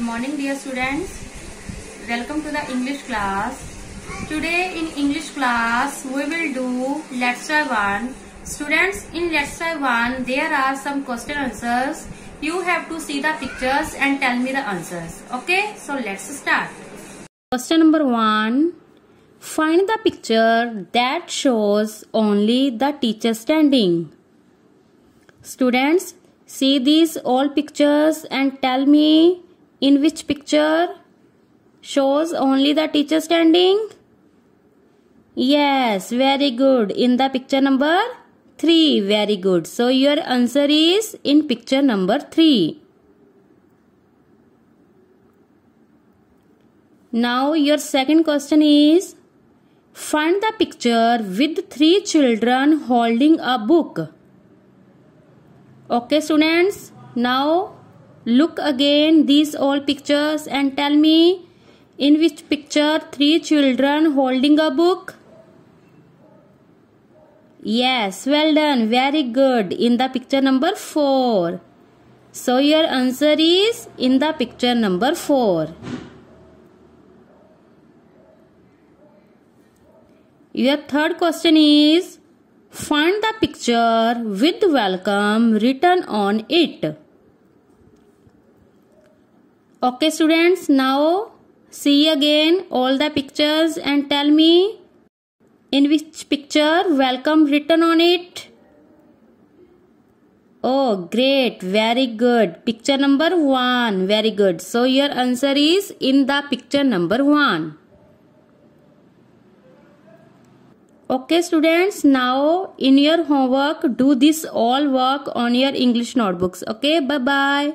morning dear students. Welcome to the English class. Today in English class we will do lesson 1. Students in lesson 1 there are some question answers. You have to see the pictures and tell me the answers. Okay, so let's start. Question number 1. Find the picture that shows only the teacher standing. Students, see these all pictures and tell me in which picture shows only the teacher standing? Yes, very good. In the picture number 3. Very good. So your answer is in picture number 3. Now your second question is Find the picture with three children holding a book. Okay students, now look again these all pictures and tell me in which picture three children holding a book. Yes, well done. Very good. In the picture number 4. So your answer is in the picture number 4. Your third question is Find the picture with welcome written on it. Okay students, now see again all the pictures and tell me in which picture welcome written on it. Oh great, very good. Picture number 1, very good. So your answer is in the picture number 1. Okay students, now in your homework do this all work on your English notebooks. Okay, bye bye.